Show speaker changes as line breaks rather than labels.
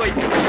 こい